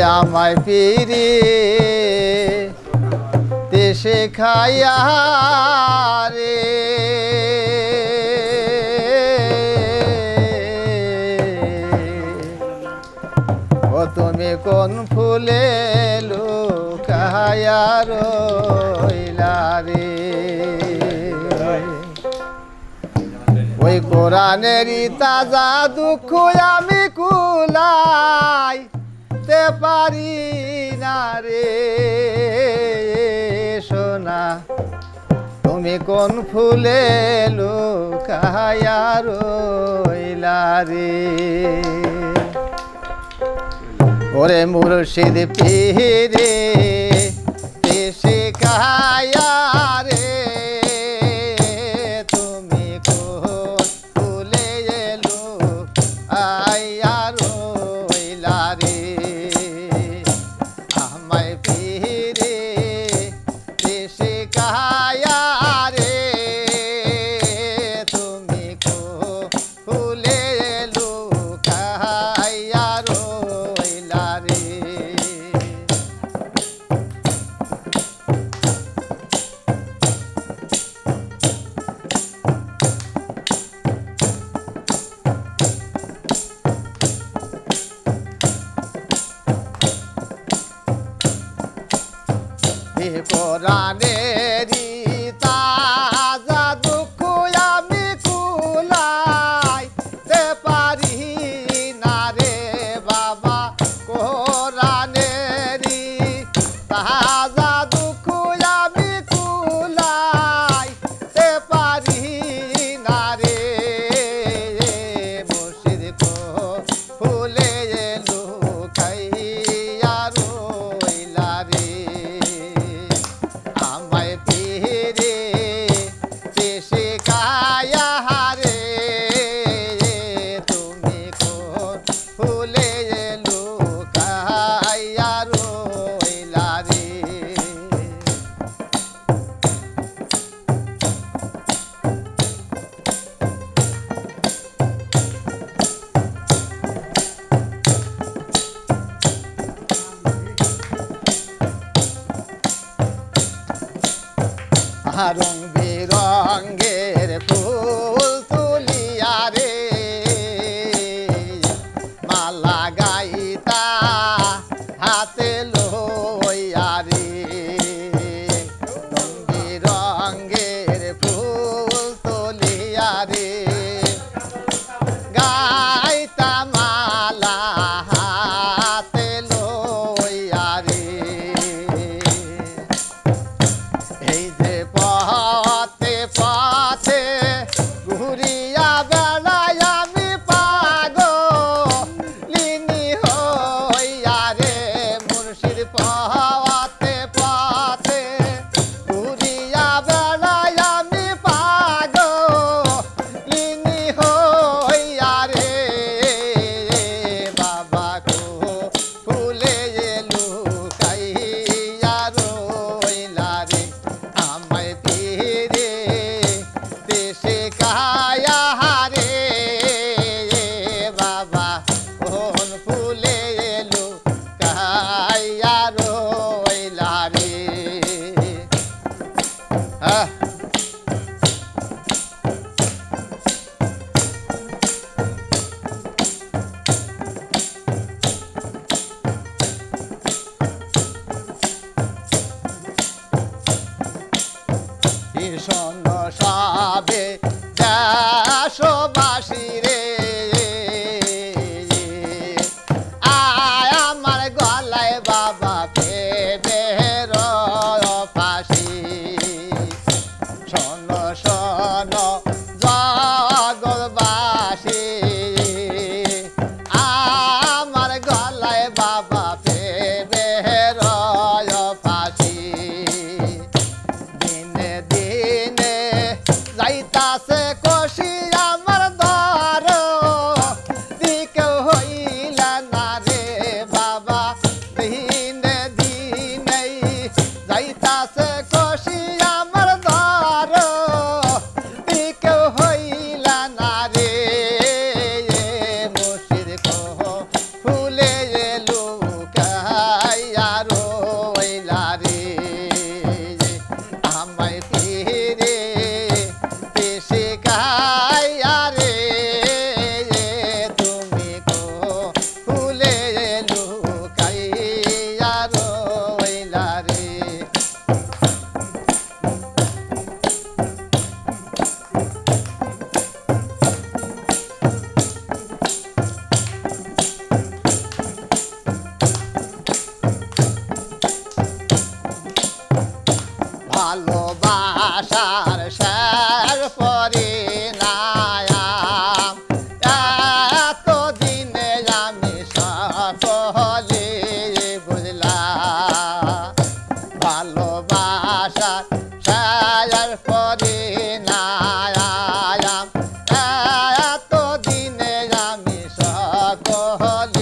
আমায় পিরে দেশে খাইয়া রে। ও তুমি কোন ফুলে লুকায়া রে? ওই কোরআনেরই তাজা দুঃখ আমি পারি না রে সোনা। তুমি কোন ফুলে লুকায়া রইলা ওরে মুর্শিদ পিরে পুরাণে Harong. Mahadeva.